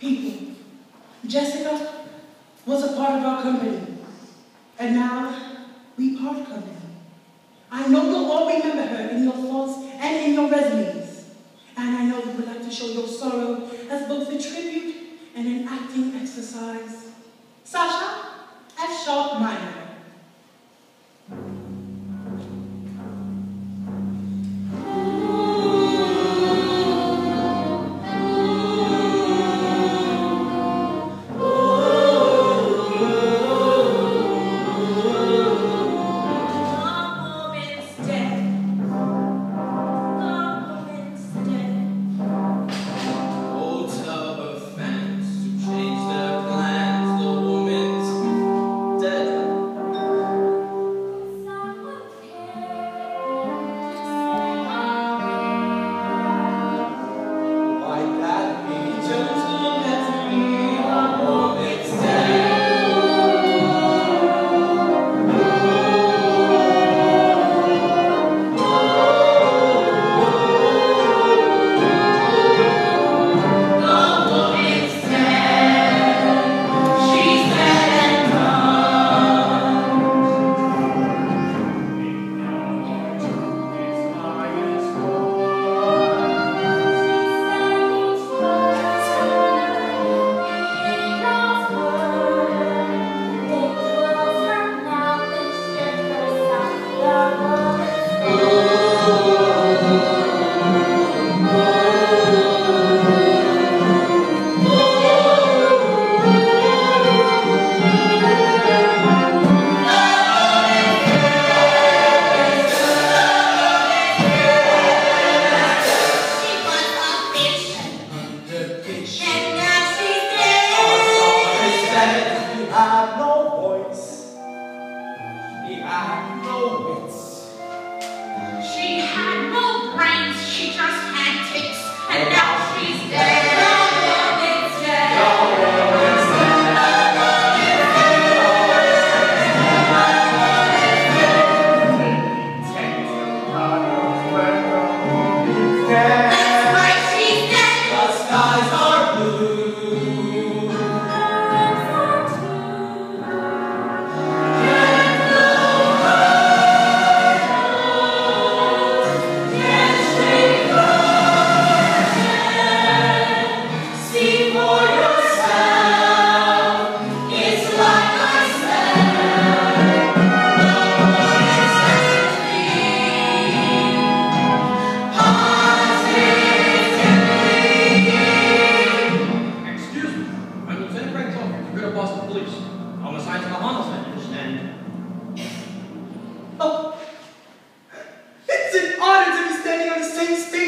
people. Jessica was a part of our company, and now we part company. I know you'll all remember her in your thoughts and in your resumes. And I know you would like to show your sorrow as both a tribute and an acting exercise. Sasha F. Sharp Minor. things, things